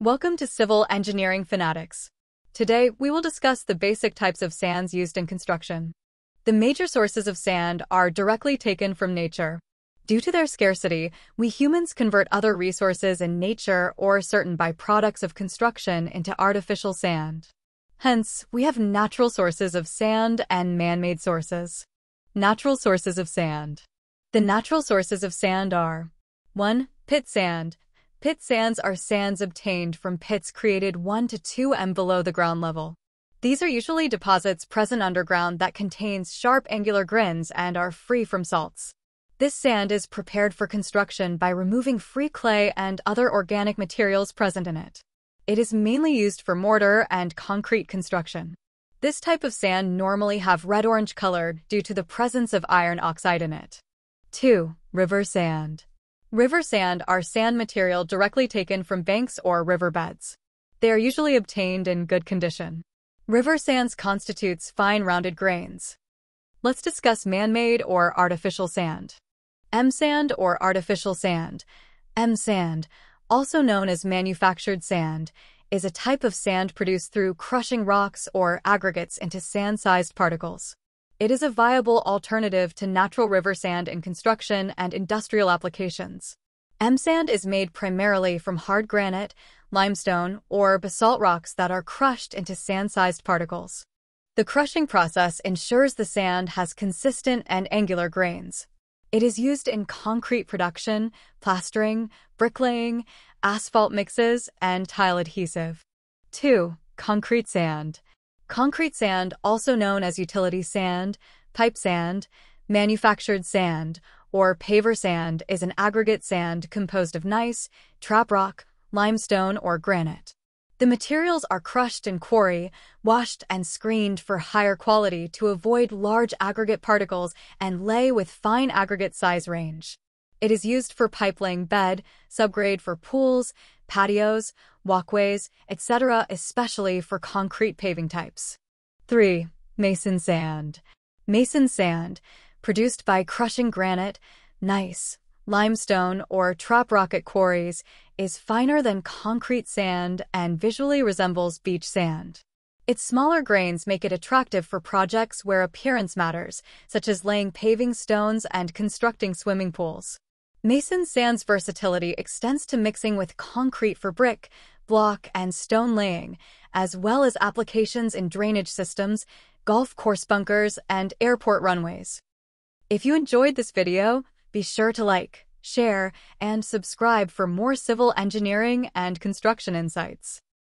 Welcome to Civil Engineering Fanatics. Today, we will discuss the basic types of sands used in construction. The major sources of sand are directly taken from nature. Due to their scarcity, we humans convert other resources in nature or certain byproducts of construction into artificial sand. Hence, we have natural sources of sand and man-made sources. Natural sources of sand. The natural sources of sand are 1. Pit sand, Pit sands are sands obtained from pits created 1 to 2 m below the ground level. These are usually deposits present underground that contains sharp angular grains and are free from salts. This sand is prepared for construction by removing free clay and other organic materials present in it. It is mainly used for mortar and concrete construction. This type of sand normally have red-orange color due to the presence of iron oxide in it. 2. River sand. River sand are sand material directly taken from banks or riverbeds. They are usually obtained in good condition. River sands constitutes fine rounded grains. Let's discuss man-made or artificial sand. M-sand or artificial sand. M-sand, also known as manufactured sand, is a type of sand produced through crushing rocks or aggregates into sand-sized particles. It is a viable alternative to natural river sand in construction and industrial applications. M-sand is made primarily from hard granite, limestone, or basalt rocks that are crushed into sand-sized particles. The crushing process ensures the sand has consistent and angular grains. It is used in concrete production, plastering, bricklaying, asphalt mixes, and tile adhesive. 2. Concrete sand. Concrete sand, also known as utility sand, pipe sand, manufactured sand, or paver sand is an aggregate sand composed of gneiss, trap rock, limestone, or granite. The materials are crushed in quarry, washed and screened for higher quality to avoid large aggregate particles and lay with fine aggregate size range. It is used for pipelaying bed, subgrade for pools, patios, walkways, etc., especially for concrete paving types. 3. Mason sand. Mason sand, produced by crushing granite, gneiss, limestone, or trap rock at quarries, is finer than concrete sand and visually resembles beach sand. Its smaller grains make it attractive for projects where appearance matters, such as laying paving stones and constructing swimming pools. Mason sand's versatility extends to mixing with concrete for brick, block, and stone laying, as well as applications in drainage systems, golf course bunkers, and airport runways. If you enjoyed this video, be sure to like, share, and subscribe for more civil engineering and construction insights.